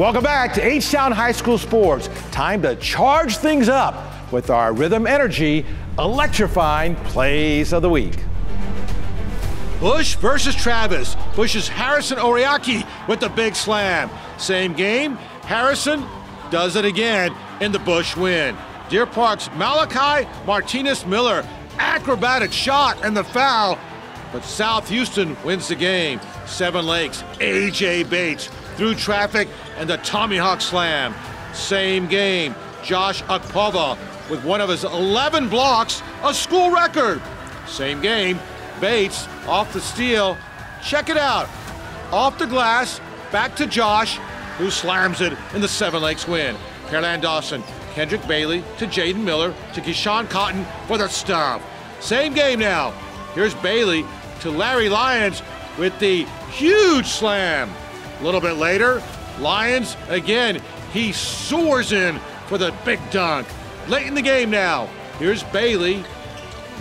Welcome back to H-Town High School Sports. Time to charge things up with our Rhythm Energy electrifying plays of the week. Bush versus Travis. Bush's Harrison Oriaki with the big slam. Same game, Harrison does it again in the Bush win. Deer Park's Malachi Martinez Miller, acrobatic shot and the foul, but South Houston wins the game. Seven Lakes, AJ Bates through traffic and the tomahawk slam. Same game, Josh Akpova with one of his 11 blocks, a school record. Same game, Bates off the steal. Check it out. Off the glass, back to Josh, who slams it in the Seven Lakes win. Pearland Dawson, Kendrick Bailey to Jaden Miller to Keyshawn Cotton for the stuff. Same game now. Here's Bailey to Larry Lyons with the huge slam. A little bit later, Lyons again, he soars in for the big dunk. Late in the game now. Here's Bailey.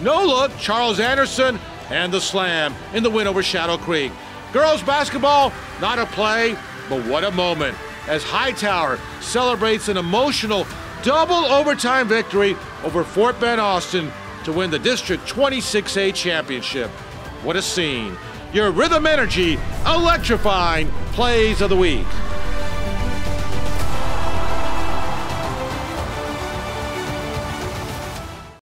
No look, Charles Anderson, and the slam in the win over Shadow Creek. Girls basketball, not a play, but what a moment as Hightower celebrates an emotional double overtime victory over Fort Bend Austin to win the District 26A championship. What a scene. Your Rhythm Energy electrifying plays of the week.